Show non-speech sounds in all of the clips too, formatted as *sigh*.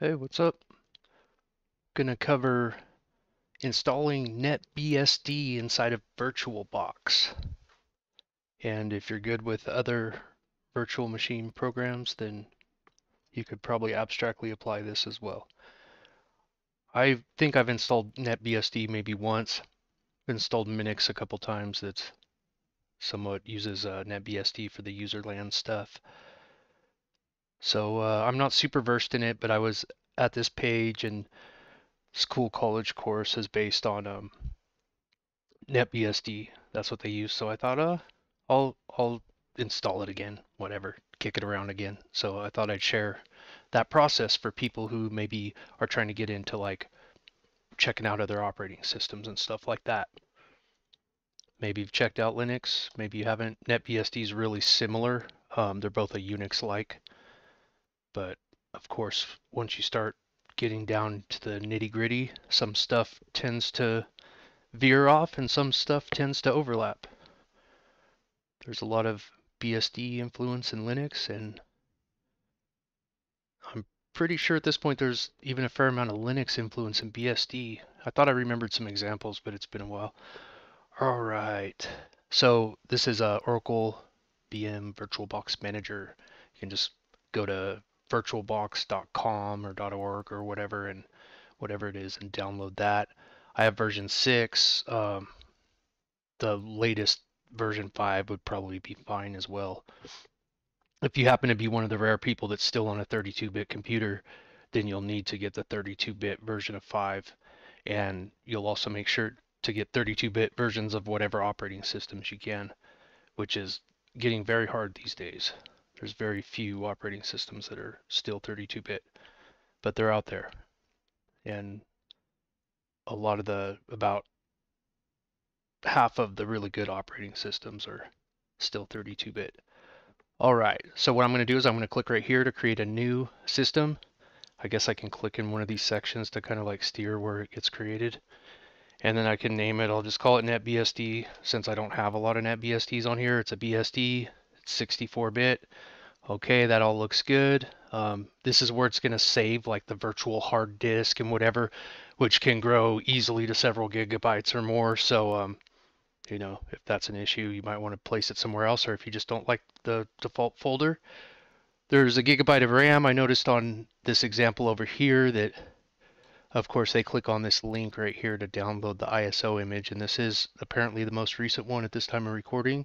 Hey, what's up? Gonna cover installing NetBSD inside of VirtualBox. And if you're good with other virtual machine programs, then you could probably abstractly apply this as well. I think I've installed NetBSD maybe once, installed Minix a couple times that somewhat uses uh, NetBSD for the user land stuff. So uh, I'm not super versed in it, but I was at this page and school college course is based on um, NetBSD. That's what they use. So I thought, uh, I'll I'll install it again, whatever, kick it around again. So I thought I'd share that process for people who maybe are trying to get into like checking out other operating systems and stuff like that. Maybe you've checked out Linux, maybe you haven't. NetBSD is really similar. Um, they're both a Unix-like. But of course, once you start getting down to the nitty gritty, some stuff tends to veer off and some stuff tends to overlap. There's a lot of BSD influence in Linux, and I'm pretty sure at this point there's even a fair amount of Linux influence in BSD. I thought I remembered some examples, but it's been a while. All right. So this is a Oracle VM VirtualBox Manager. You can just go to virtualbox.com or .org or whatever and whatever it is and download that. I have version 6. Um, the latest version 5 would probably be fine as well. If you happen to be one of the rare people that's still on a 32-bit computer, then you'll need to get the 32-bit version of 5 and you'll also make sure to get 32-bit versions of whatever operating systems you can, which is getting very hard these days. There's very few operating systems that are still 32-bit, but they're out there. And a lot of the, about half of the really good operating systems are still 32-bit. All right, so what I'm going to do is I'm going to click right here to create a new system. I guess I can click in one of these sections to kind of like steer where it gets created. And then I can name it, I'll just call it NetBSD since I don't have a lot of NetBSDs on here. It's a BSD, 64-bit. Okay, that all looks good. Um, this is where it's going to save like the virtual hard disk and whatever, which can grow easily to several gigabytes or more. So, um, you know, if that's an issue, you might want to place it somewhere else, or if you just don't like the default folder. There's a gigabyte of RAM. I noticed on this example over here that, of course, they click on this link right here to download the ISO image, and this is apparently the most recent one at this time of recording.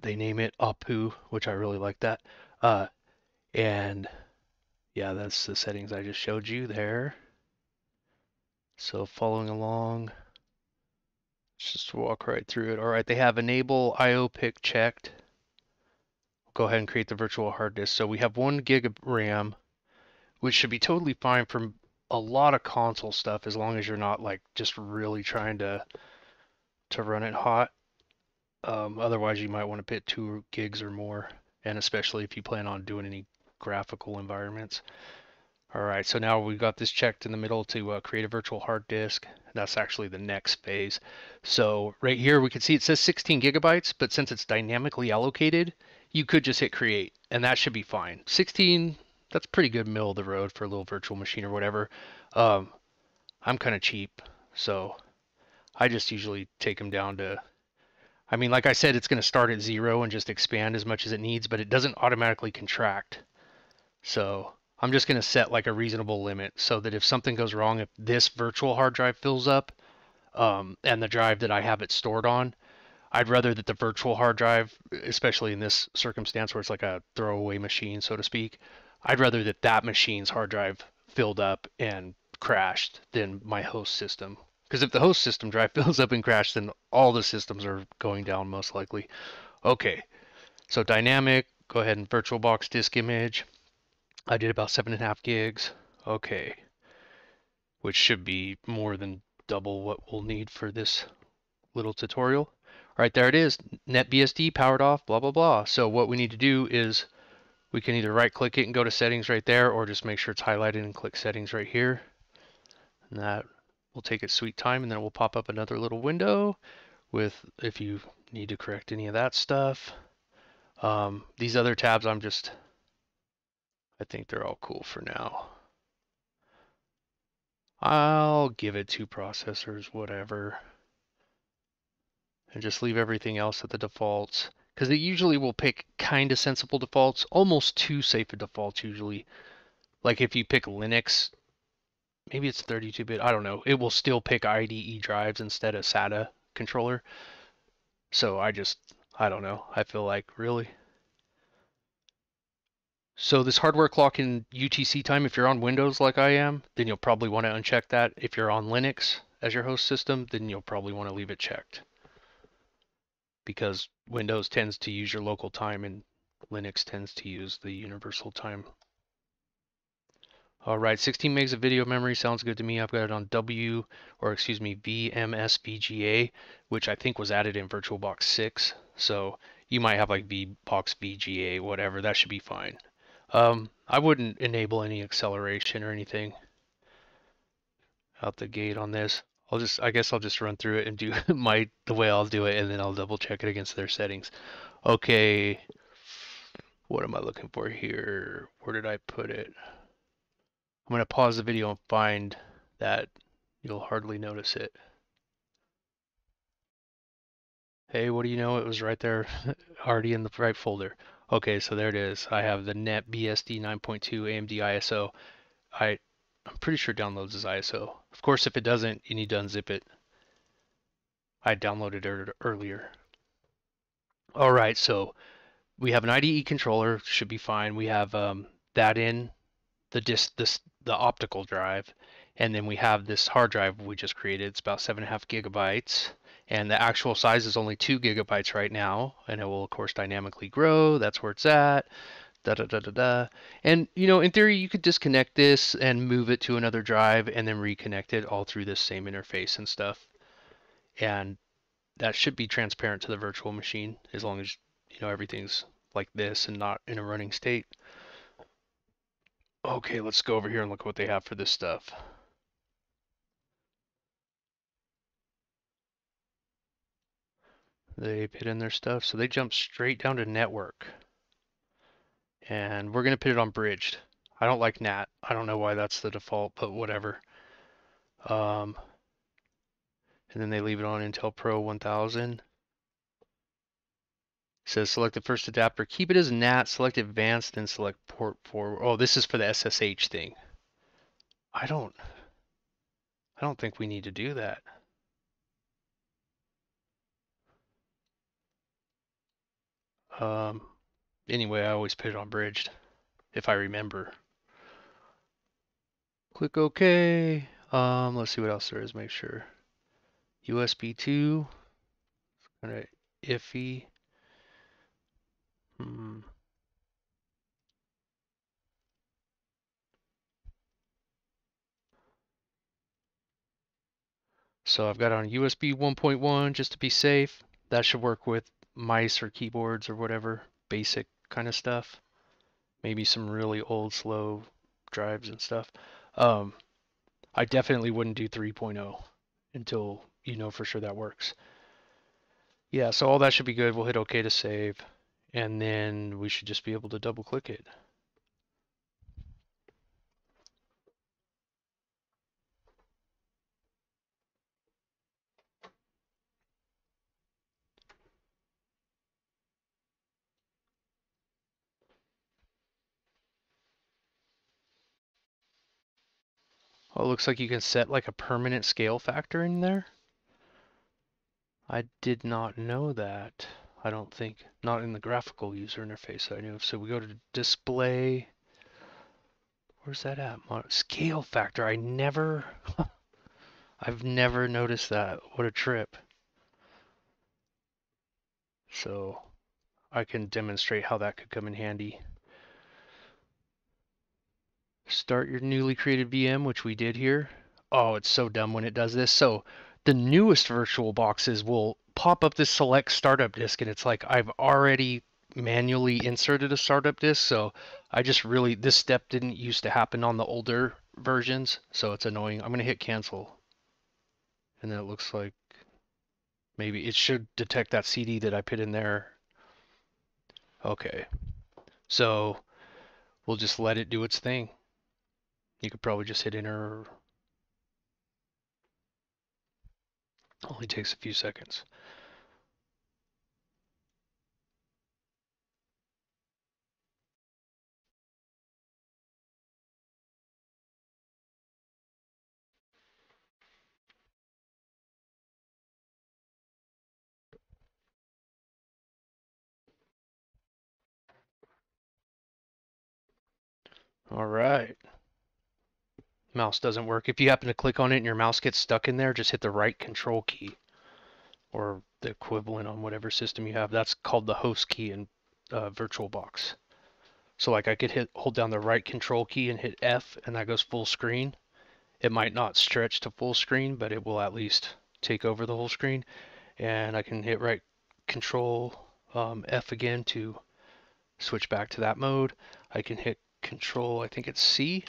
They name it Apu, which I really like that. Uh, and yeah, that's the settings I just showed you there. So following along, just walk right through it. All right, they have enable IO APIC checked. Go ahead and create the virtual hard disk. So we have one gig of RAM, which should be totally fine for a lot of console stuff as long as you're not like just really trying to to run it hot. Um, otherwise, you might want to put two gigs or more, and especially if you plan on doing any graphical environments. All right, so now we've got this checked in the middle to uh, create a virtual hard disk. That's actually the next phase. So right here, we can see it says 16 gigabytes, but since it's dynamically allocated, you could just hit create, and that should be fine. 16, that's pretty good middle of the road for a little virtual machine or whatever. Um, I'm kind of cheap, so I just usually take them down to I mean, like I said, it's going to start at zero and just expand as much as it needs, but it doesn't automatically contract. So I'm just going to set like a reasonable limit so that if something goes wrong, if this virtual hard drive fills up um, and the drive that I have it stored on, I'd rather that the virtual hard drive, especially in this circumstance where it's like a throwaway machine, so to speak, I'd rather that that machine's hard drive filled up and crashed than my host system because if the host system drive *laughs* fills up and crashes, then all the systems are going down most likely. Okay, so dynamic, go ahead and VirtualBox disk image. I did about seven and a half gigs. Okay, which should be more than double what we'll need for this little tutorial. All right, there it is. NetBSD powered off, blah, blah, blah. So what we need to do is we can either right click it and go to settings right there or just make sure it's highlighted and click settings right here. And that We'll take its sweet time and then we'll pop up another little window with if you need to correct any of that stuff. Um, these other tabs I'm just I think they're all cool for now. I'll give it two processors, whatever. And just leave everything else at the defaults. Because it usually will pick kind of sensible defaults, almost too safe a defaults usually. Like if you pick Linux, maybe it's 32-bit, I don't know. It will still pick IDE drives instead of SATA controller. So I just, I don't know. I feel like, really? So this hardware clock in UTC time, if you're on Windows like I am, then you'll probably want to uncheck that. If you're on Linux as your host system, then you'll probably want to leave it checked. Because Windows tends to use your local time and Linux tends to use the universal time. All right, 16 megs of video memory sounds good to me. I've got it on W, or excuse me, VMS VGA, which I think was added in VirtualBox 6. So you might have like VBox VGA, whatever. That should be fine. Um, I wouldn't enable any acceleration or anything out the gate on this. I'll just, I guess I'll just run through it and do *laughs* my, the way I'll do it and then I'll double check it against their settings. Okay, what am I looking for here? Where did I put it? I'm going to pause the video and find that. You'll hardly notice it. Hey, what do you know? It was right there, *laughs* already in the right folder. Okay, so there it is. I have the NetBSD 9.2 AMD ISO. I, I'm pretty sure it downloads as ISO. Of course, if it doesn't, you need to unzip it. I downloaded it earlier. All right, so we have an IDE controller, should be fine. We have um, that in the disk, this the optical drive, and then we have this hard drive we just created. It's about seven and a half gigabytes and the actual size is only two gigabytes right now and it will of course dynamically grow. That's where it's at. Da da da da da. And you know in theory you could disconnect this and move it to another drive and then reconnect it all through this same interface and stuff. And that should be transparent to the virtual machine as long as you know everything's like this and not in a running state okay let's go over here and look what they have for this stuff They put in their stuff. So they jump straight down to network. And we're going to put it on bridged. I don't like NAT. I don't know why that's the default, but whatever. Um, and then they leave it on Intel Pro 1000. Says select the first adapter. Keep it as NAT, select advanced, then select port forward. Oh, this is for the SSH thing. I don't, I don't think we need to do that. Um, anyway, I always put it on bridged, if I remember. Click OK. Um, let's see what else there is, make sure. USB 2, kind of iffy. Hmm. So I've got on USB 1.1 just to be safe. That should work with mice or keyboards or whatever, basic kind of stuff. Maybe some really old, slow drives and stuff. Um, I definitely wouldn't do 3.0 until you know for sure that works. Yeah, so all that should be good. We'll hit OK to save, and then we should just be able to double click it. Oh, it looks like you can set like a permanent scale factor in there. I did not know that. I don't think, not in the graphical user interface I knew of. So we go to display. Where's that at? Scale factor. I never, *laughs* I've never noticed that. What a trip. So I can demonstrate how that could come in handy start your newly created VM, which we did here. Oh, it's so dumb when it does this. So the newest virtual boxes will pop up this select startup disk and it's like I've already manually inserted a startup disk. So I just really, this step didn't used to happen on the older versions. So it's annoying. I'm going to hit cancel. And then it looks like maybe it should detect that CD that I put in there. Okay. So we'll just let it do its thing. You could probably just hit enter. Only takes a few seconds. All right. Mouse doesn't work. If you happen to click on it and your mouse gets stuck in there, just hit the right control key or the equivalent on whatever system you have. That's called the host key in uh, VirtualBox. So like I could hit hold down the right control key and hit F and that goes full screen. It might not stretch to full screen, but it will at least take over the whole screen. And I can hit right control um, F again to switch back to that mode. I can hit control, I think it's C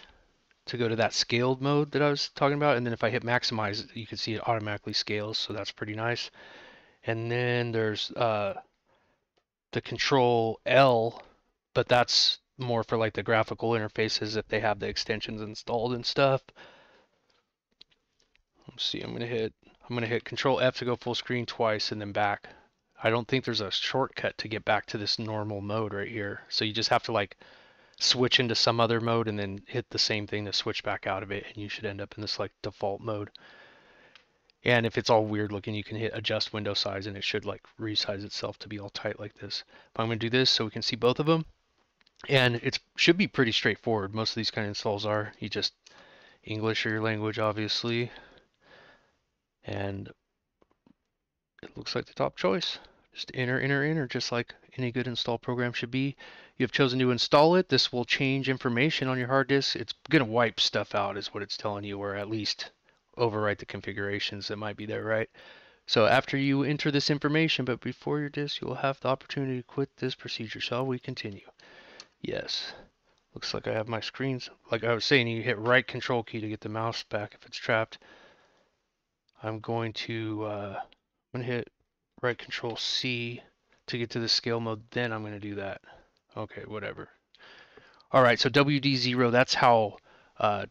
to go to that scaled mode that I was talking about. And then if I hit maximize, you can see it automatically scales. So that's pretty nice. And then there's uh, the control L, but that's more for like the graphical interfaces if they have the extensions installed and stuff. Let's see, I'm gonna hit I'm gonna hit control F to go full screen twice and then back. I don't think there's a shortcut to get back to this normal mode right here. So you just have to like switch into some other mode and then hit the same thing to switch back out of it and you should end up in this like default mode. And if it's all weird looking, you can hit adjust window size and it should like resize itself to be all tight like this. But I'm going to do this so we can see both of them. And it should be pretty straightforward. Most of these kind of installs are. You just English or your language, obviously. And it looks like the top choice. Just enter, enter, enter, just like any good install program should be. You have chosen to install it. This will change information on your hard disk. It's going to wipe stuff out is what it's telling you, or at least overwrite the configurations that might be there, right? So after you enter this information, but before your disk, you will have the opportunity to quit this procedure. Shall we continue? Yes. Looks like I have my screens. Like I was saying, you hit right control key to get the mouse back if it's trapped. I'm going to, uh, I'm going to hit right control C to get to the scale mode, then I'm going to do that. Okay, whatever. All right, so WD0, that's how uh,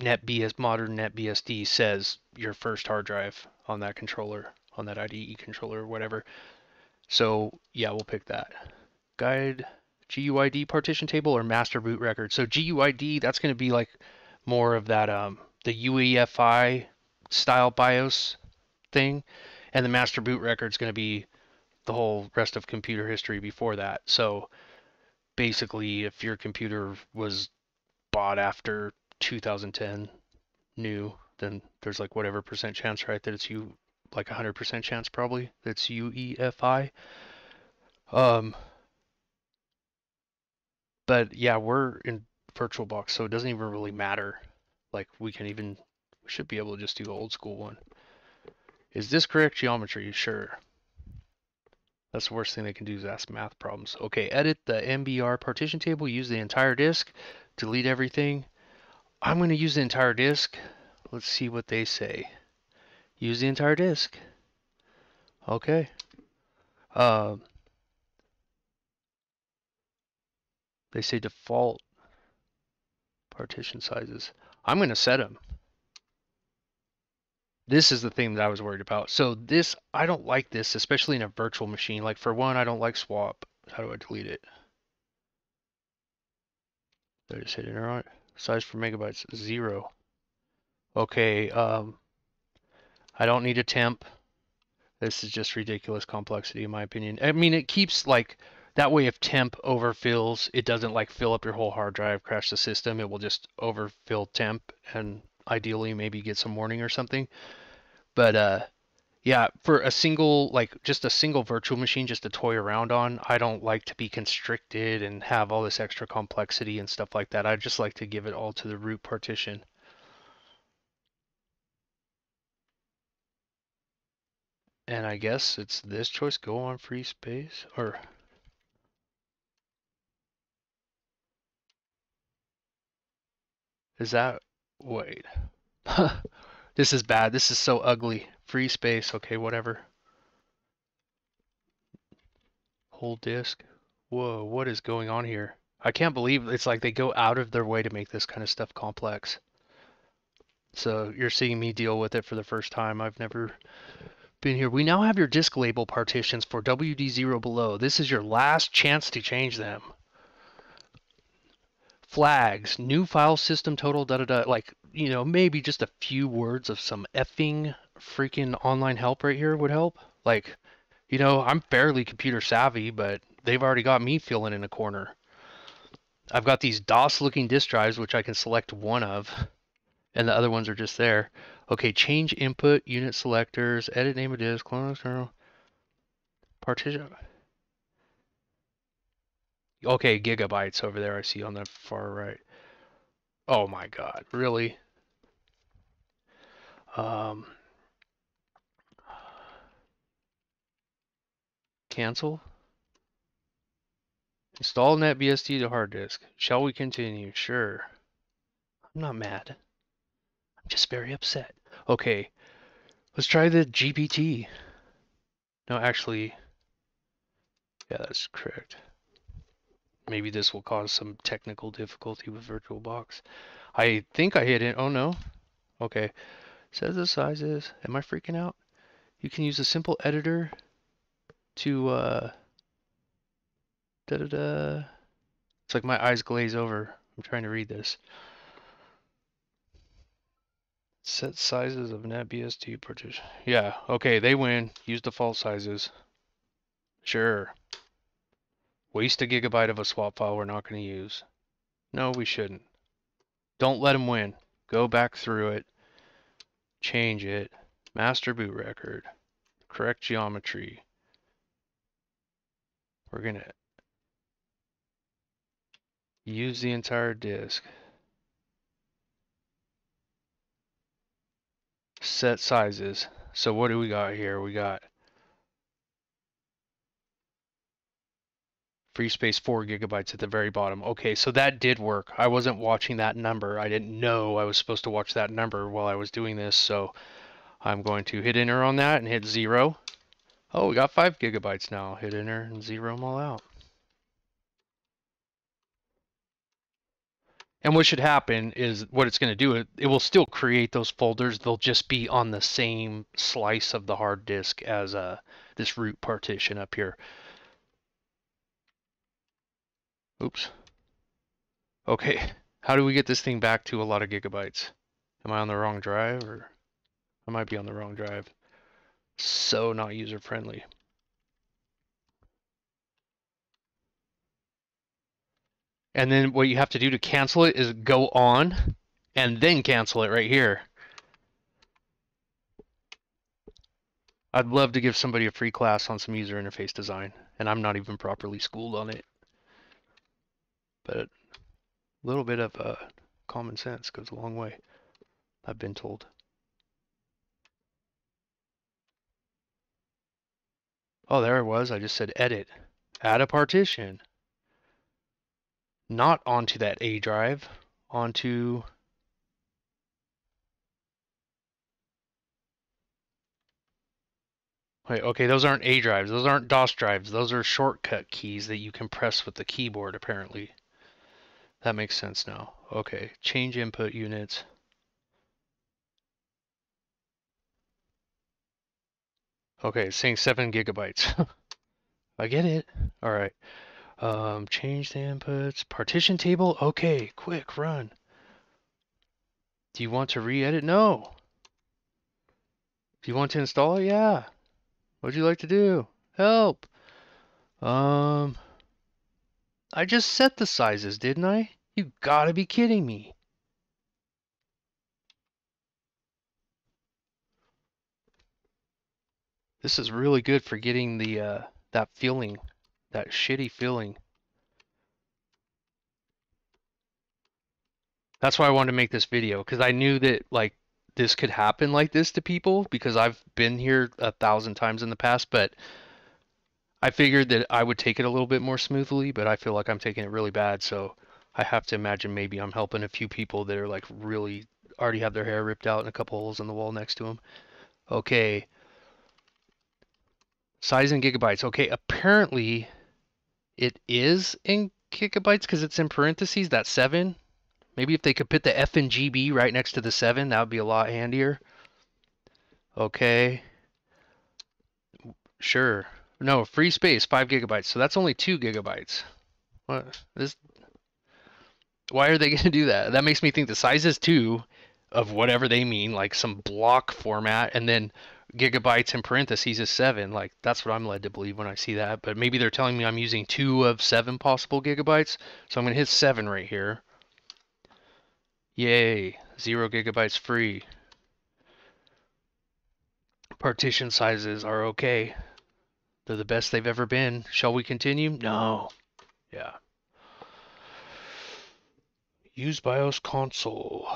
NetBS, modern NetBSD says your first hard drive on that controller, on that IDE controller whatever. So yeah, we'll pick that. Guide GUID partition table or master boot record. So GUID, that's going to be like more of that, um, the UEFI style BIOS thing. And the master boot record is going to be the whole rest of computer history before that. So basically, if your computer was bought after 2010 new, then there's like whatever percent chance, right, that it's you, like 100% chance probably that's UEFI. Um, but yeah, we're in VirtualBox, so it doesn't even really matter. Like we can even, we should be able to just do the old school one. Is this correct geometry? Sure. That's the worst thing they can do is ask math problems. Okay, edit the MBR partition table, use the entire disk, delete everything. I'm going to use the entire disk. Let's see what they say. Use the entire disk. Okay. Uh, they say default partition sizes. I'm going to set them. This is the thing that I was worried about. So this, I don't like this, especially in a virtual machine. Like for one, I don't like swap. How do I delete it? Did I just hit enter on it? Size for megabytes, zero. Okay, um, I don't need a temp. This is just ridiculous complexity in my opinion. I mean, it keeps like, that way if temp overfills, it doesn't like fill up your whole hard drive, crash the system. It will just overfill temp and ideally maybe get some warning or something. But uh, yeah, for a single like just a single virtual machine just to toy around on, I don't like to be constricted and have all this extra complexity and stuff like that. I just like to give it all to the root partition. And I guess it's this choice, go on free space, or... Is that, wait. *laughs* This is bad. This is so ugly. Free space. Okay, whatever. Whole disk. Whoa, what is going on here? I can't believe it's like they go out of their way to make this kind of stuff complex. So you're seeing me deal with it for the first time. I've never been here. We now have your disk label partitions for WD0 below. This is your last chance to change them. Flags, new file system total, da da da. Like, you know, maybe just a few words of some effing freaking online help right here would help. Like, you know, I'm fairly computer savvy, but they've already got me feeling in a corner. I've got these DOS looking disk drives, which I can select one of, and the other ones are just there. Okay, change input, unit selectors, edit name of disk, clone external, partition. Okay, gigabytes over there I see on the far right. Oh my god, really? Um, cancel. Install NetBSD to hard disk. Shall we continue? Sure. I'm not mad. I'm just very upset. Okay, let's try the GPT. No, actually, yeah, that's correct. Maybe this will cause some technical difficulty with VirtualBox. I think I hit it. Oh no. Okay. Says the sizes. Am I freaking out? You can use a simple editor to uh, Da da da. It's like my eyes glaze over. I'm trying to read this. Set sizes of NetBSD partition. Yeah, okay, they win. Use default sizes. Sure. Waste a gigabyte of a swap file we're not going to use. No, we shouldn't. Don't let them win. Go back through it. Change it. Master boot record. Correct geometry. We're going to Use the entire disk. Set sizes. So what do we got here? We got free space 4 gigabytes at the very bottom. Okay, so that did work. I wasn't watching that number. I didn't know I was supposed to watch that number while I was doing this, so I'm going to hit enter on that and hit 0. Oh, we got 5 gigabytes now. Hit enter and 0 them all out. And what should happen is what it's going to do, it, it will still create those folders. They'll just be on the same slice of the hard disk as uh, this root partition up here. Oops. Okay, *laughs* how do we get this thing back to a lot of gigabytes? Am I on the wrong drive or I might be on the wrong drive. So not user friendly. And then what you have to do to cancel it is go on and then cancel it right here. I'd love to give somebody a free class on some user interface design, and I'm not even properly schooled on it. But a little bit of uh, common sense goes a long way, I've been told. Oh, there it was. I just said edit. Add a partition not onto that A drive, onto Wait, okay, those aren't A drives. Those aren't DOS drives. Those are shortcut keys that you can press with the keyboard, apparently. That makes sense now. Okay, change input units. Okay, saying 7 gigabytes. *laughs* I get it. All right. Um, change the inputs. Partition table? Okay, quick, run. Do you want to re-edit? No. Do you want to install it? Yeah. What'd you like to do? Help. Um, I just set the sizes, didn't I? You gotta be kidding me. This is really good for getting the uh, that feeling that shitty feeling. That's why I wanted to make this video because I knew that like this could happen like this to people because I've been here a thousand times in the past, but I figured that I would take it a little bit more smoothly, but I feel like I'm taking it really bad, so I have to imagine maybe I'm helping a few people that are like really already have their hair ripped out and a couple holes in the wall next to them. Okay. Size in gigabytes. Okay, apparently it is in gigabytes because it's in parentheses, that 7. Maybe if they could put the F and GB right next to the 7, that would be a lot handier. Okay. Sure. No, free space, 5 gigabytes. So that's only 2 gigabytes. What? This why are they *laughs* going to do that? That makes me think the size is 2 of whatever they mean, like some block format, and then gigabytes in parentheses is 7. Like, that's what I'm led to believe when I see that. But maybe they're telling me I'm using 2 of 7 possible gigabytes. So I'm going to hit 7 right here. Yay, 0 gigabytes free. Partition sizes are okay. They're the best they've ever been. Shall we continue? No. Yeah. Use BIOS console.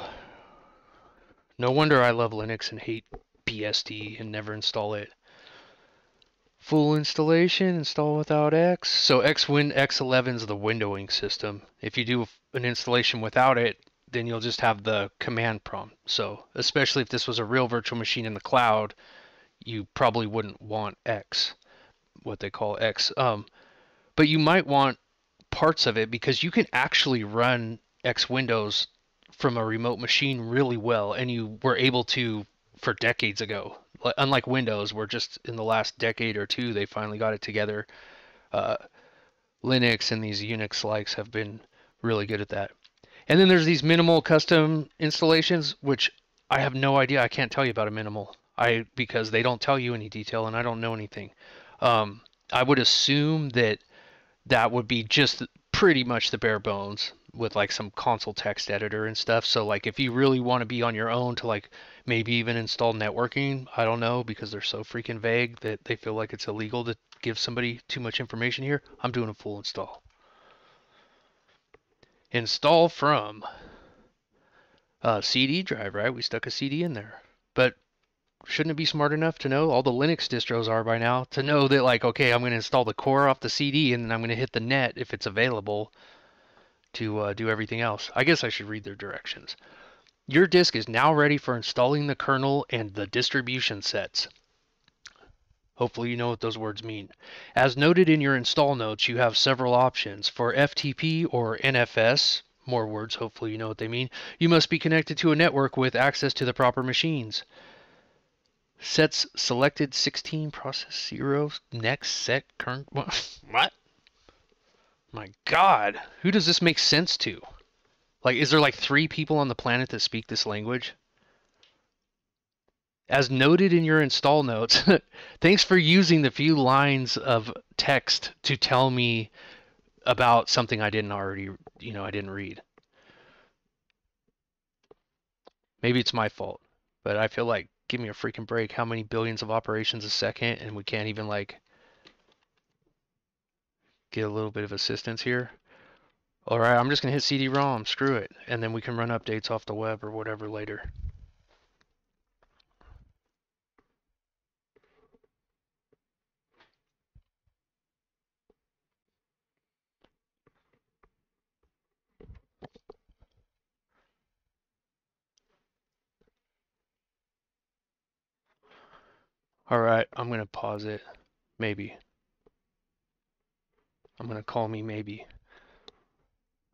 No wonder I love Linux and hate BSD and never install it. Full installation, install without X. So XWin X11 is the windowing system. If you do an installation without it, then you'll just have the command prompt. So especially if this was a real virtual machine in the cloud, you probably wouldn't want X, what they call X. Um, but you might want parts of it because you can actually run X Windows from a remote machine really well, and you were able to for decades ago. Unlike Windows, where just in the last decade or two they finally got it together. Uh, Linux and these Unix likes have been really good at that. And then there's these minimal custom installations, which I have no idea. I can't tell you about a minimal. I because they don't tell you any detail, and I don't know anything. Um, I would assume that that would be just pretty much the bare bones with like some console text editor and stuff. So like if you really want to be on your own to like maybe even install networking, I don't know because they're so freaking vague that they feel like it's illegal to give somebody too much information here. I'm doing a full install. Install from uh, CD drive, right? We stuck a CD in there. But shouldn't it be smart enough to know all the Linux distros are by now to know that like okay, I'm going to install the core off the CD and then I'm going to hit the net if it's available to uh, do everything else. I guess I should read their directions. Your disk is now ready for installing the kernel and the distribution sets. Hopefully you know what those words mean. As noted in your install notes, you have several options. For FTP or NFS, more words, hopefully you know what they mean, you must be connected to a network with access to the proper machines. Sets selected 16 process 0 next set current *laughs* what? My god, who does this make sense to? Like, is there like three people on the planet that speak this language? As noted in your install notes, *laughs* thanks for using the few lines of text to tell me about something I didn't already, you know, I didn't read. Maybe it's my fault, but I feel like, give me a freaking break. How many billions of operations a second, and we can't even like get a little bit of assistance here. All right, I'm just gonna hit CD-ROM, screw it, and then we can run updates off the web or whatever later. All right, I'm gonna pause it, maybe. I'm going to call me maybe.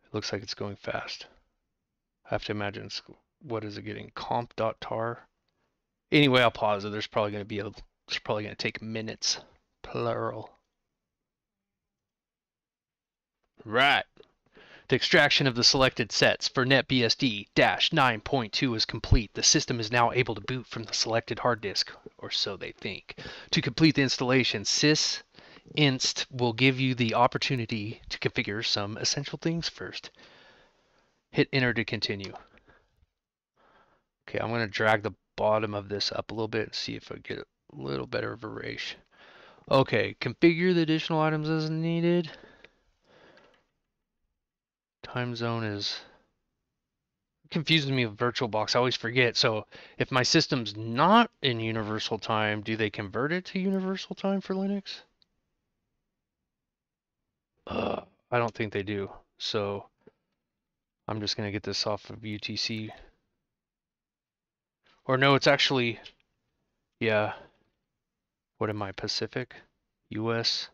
It looks like it's going fast. I have to imagine what is it getting? Comp.tar? Anyway, I'll pause it. There's probably going to be a, it's probably going to take minutes. Plural. Right. The extraction of the selected sets for NetBSD-9.2 is complete. The system is now able to boot from the selected hard disk, or so they think. To complete the installation, sys inst will give you the opportunity to configure some essential things first. Hit enter to continue. Okay, I'm going to drag the bottom of this up a little bit and see if I get a little better of a ratio. Okay, configure the additional items as needed. Time zone is confuses me with VirtualBox. I always forget. So if my system's not in universal time, do they convert it to universal time for Linux? Uh, I don't think they do. So I'm just going to get this off of UTC. Or no, it's actually, yeah. What am I, Pacific? US?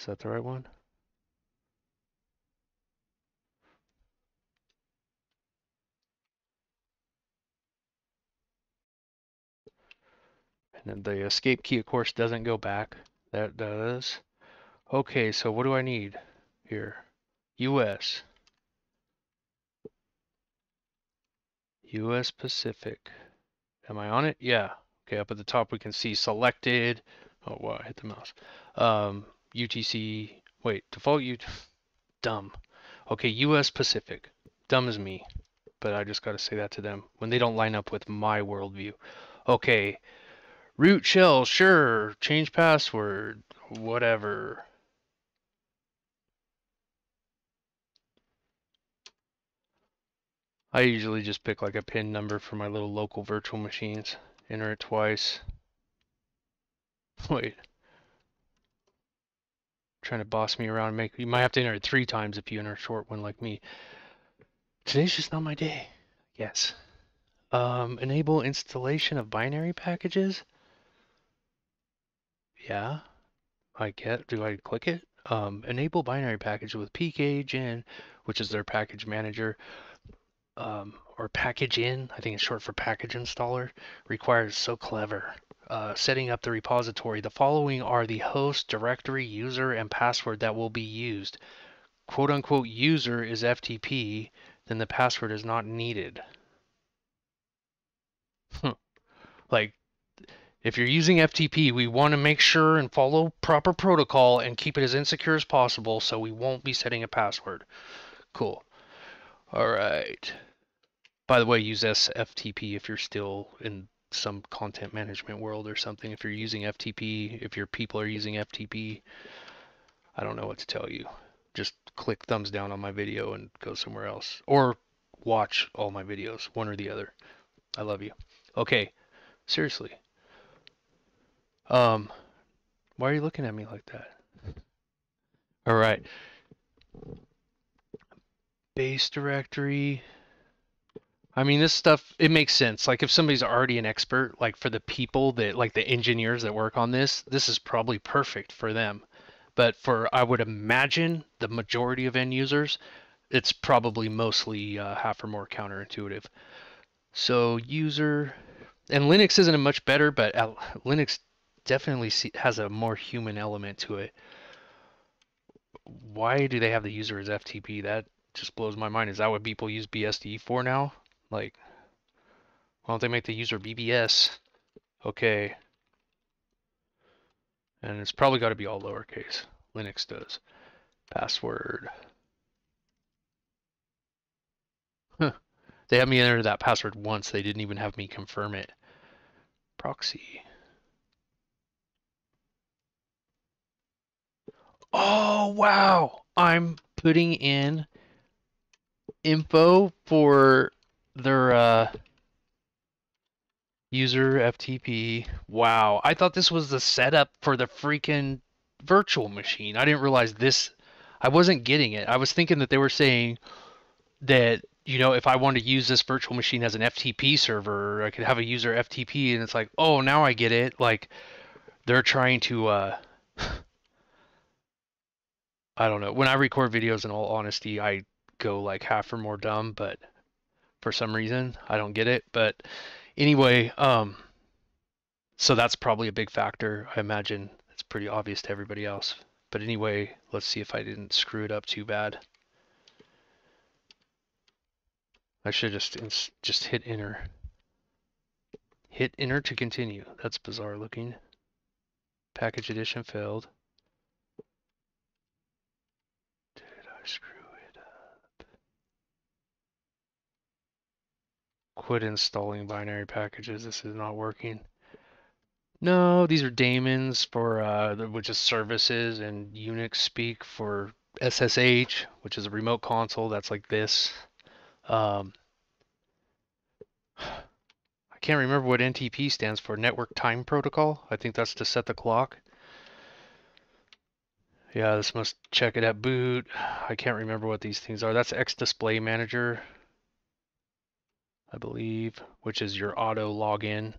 Is that the right one? And then the escape key, of course, doesn't go back. That does. Okay, so what do I need here? US. US Pacific. Am I on it? Yeah. Okay, up at the top we can see selected. Oh, wow, I hit the mouse. Um, UTC. Wait, default U. *sighs* Dumb. Okay, US Pacific. Dumb as me. But I just got to say that to them when they don't line up with my worldview. Okay, Root shell, sure. Change password, whatever. I usually just pick like a pin number for my little local virtual machines. Enter it twice. *laughs* Wait. Trying to boss me around make you might have to enter it three times if you enter a short one like me. Today's just not my day. Yes. Um, enable installation of binary packages. Yeah, I get. Do I click it? Um, enable binary package with pkgin, which is their package manager, um, or package-in. I think it's short for package installer. Requires so clever. Uh, setting up the repository. The following are the host, directory, user, and password that will be used. Quote unquote user is FTP, then the password is not needed. like if you're using FTP, we want to make sure and follow proper protocol and keep it as insecure as possible so we won't be setting a password. Cool. All right. By the way, use SFTP if you're still in some content management world or something. If you're using FTP, if your people are using FTP, I don't know what to tell you. Just click thumbs down on my video and go somewhere else. Or watch all my videos, one or the other. I love you. Okay, seriously. Um, why are you looking at me like that? All right. Base directory. I mean, this stuff, it makes sense. Like, if somebody's already an expert, like for the people that, like the engineers that work on this, this is probably perfect for them. But for, I would imagine, the majority of end users, it's probably mostly uh, half or more counterintuitive. So, user, and Linux isn't a much better, but Linux definitely has a more human element to it. Why do they have the user as FTP? That just blows my mind. Is that what people use BSD for now? Like, why don't they make the user BBS? Okay. And it's probably got to be all lowercase. Linux does. Password. Huh. They had me enter that password once. They didn't even have me confirm it. Proxy. Oh, wow. I'm putting in info for their uh, user FTP. Wow. I thought this was the setup for the freaking virtual machine. I didn't realize this. I wasn't getting it. I was thinking that they were saying that, you know, if I wanted to use this virtual machine as an FTP server, I could have a user FTP. And it's like, oh, now I get it. Like, they're trying to. Uh, *sighs* I don't know. When I record videos, in all honesty, I go like half or more dumb, but for some reason I don't get it. But anyway, um, so that's probably a big factor. I imagine it's pretty obvious to everybody else. But anyway, let's see if I didn't screw it up too bad. I should just just hit enter. Hit enter to continue. That's bizarre looking. Package edition failed. screw it up. Quit installing binary packages. This is not working. No, these are daemons for uh, which is services and Unix speak for SSH, which is a remote console. That's like this. Um, I can't remember what NTP stands for. Network Time Protocol. I think that's to set the clock. Yeah, this must check it at boot. I can't remember what these things are. That's X Display Manager, I believe, which is your auto login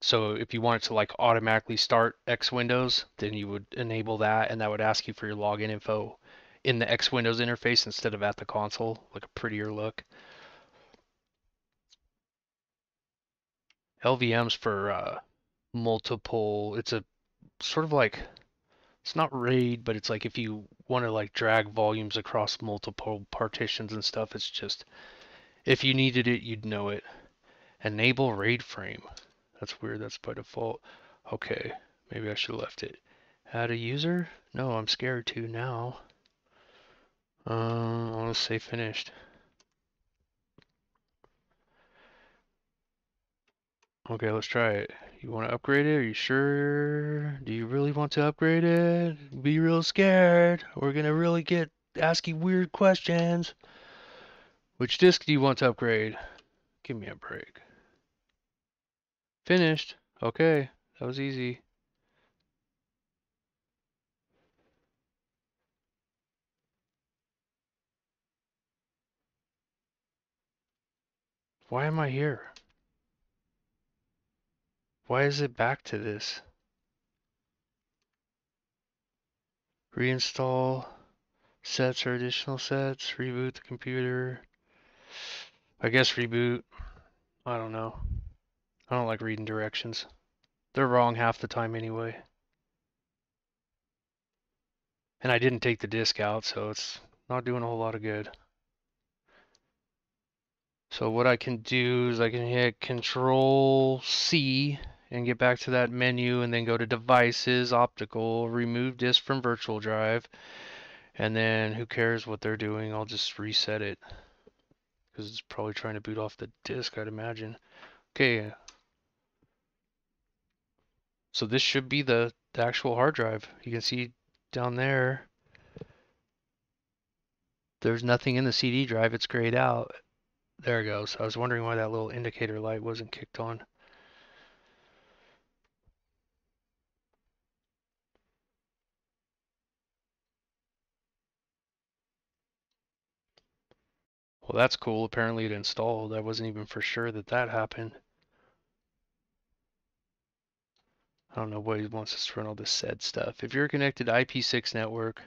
So if you want it to like automatically start X Windows, then you would enable that and that would ask you for your login info in the X Windows interface instead of at the console, like a prettier look. LVM's for uh, multiple, it's a sort of like, it's not RAID, but it's like if you want to like drag volumes across multiple partitions and stuff, it's just, if you needed it, you'd know it. Enable RAID frame. That's weird. That's by default. Okay, maybe I should have left it. Add a user? No, I'm scared to now. Uh, I'll say finished. Okay, let's try it. You want to upgrade it? Are you sure? Do you really want to upgrade it? Be real scared. We're gonna really get asking weird questions. Which disk do you want to upgrade? Give me a break. Finished. Okay, that was easy. Why am I here? Why is it back to this? Reinstall sets or additional sets, reboot the computer. I guess reboot. I don't know. I don't like reading directions. They're wrong half the time anyway. And I didn't take the disk out, so it's not doing a whole lot of good. So what I can do is I can hit Control C and get back to that menu and then go to Devices, Optical, remove disk from virtual drive. And then who cares what they're doing, I'll just reset it. Because it's probably trying to boot off the disk, I'd imagine. Okay, so this should be the, the actual hard drive. You can see down there, there's nothing in the CD drive. It's grayed out. There it goes. I was wondering why that little indicator light wasn't kicked on. Well, that's cool. Apparently it installed. I wasn't even for sure that that happened. I don't know why he wants us to run all this SED stuff. If you're connected to IP6 network,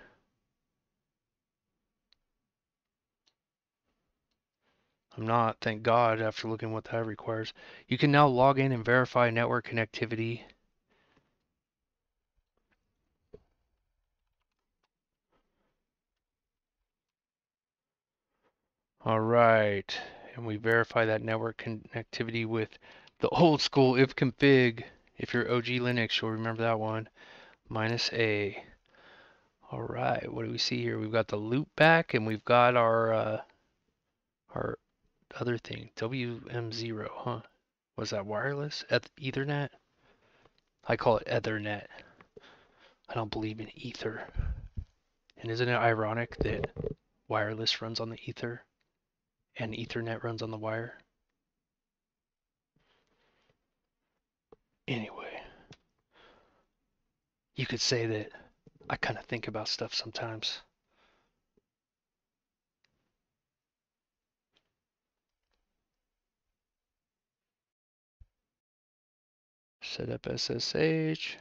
I'm not, thank God, after looking what that requires. You can now log in and verify network connectivity. All right, and we verify that network connectivity with the old school ifconfig. If you're OG Linux, you'll remember that one. Minus A. All right, what do we see here? We've got the loop back and we've got our uh, our other thing, WM0, huh? Was that wireless? Eth Ethernet? I call it Ethernet. I don't believe in ether. And isn't it ironic that wireless runs on the ether and Ethernet runs on the wire? Anyway, you could say that I kind of think about stuff sometimes. Set up SSH.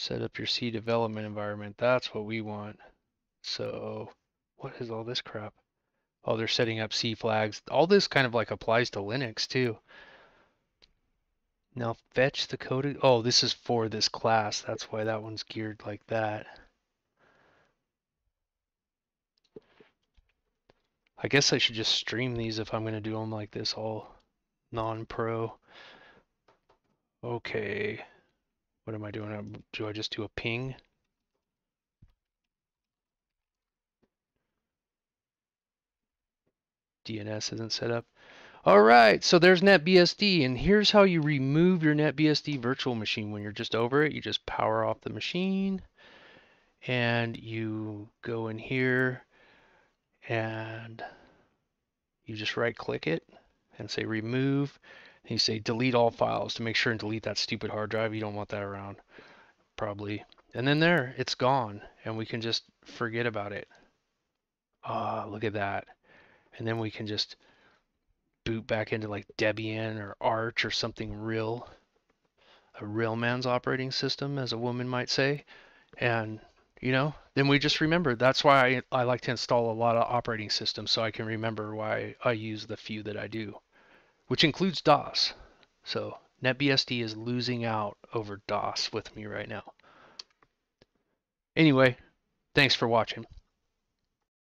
Set up your C development environment. That's what we want. So what is all this crap? Oh, they're setting up C flags. All this kind of like applies to Linux too. Now fetch the code. Oh, this is for this class. That's why that one's geared like that. I guess I should just stream these if I'm going to do them like this all non-pro. Okay. What am I doing? Do I just do a ping? DNS isn't set up. All right, so there's NetBSD, and here's how you remove your NetBSD virtual machine. When you're just over it, you just power off the machine, and you go in here, and you just right-click it, and say remove, you say delete all files to make sure and delete that stupid hard drive. You don't want that around, probably. And then there, it's gone, and we can just forget about it. Ah, look at that. And then we can just boot back into like Debian or Arch or something real, a real man's operating system, as a woman might say. And, you know, then we just remember. That's why I, I like to install a lot of operating systems so I can remember why I use the few that I do, which includes DOS. So NetBSD is losing out over DOS with me right now. Anyway, thanks for watching.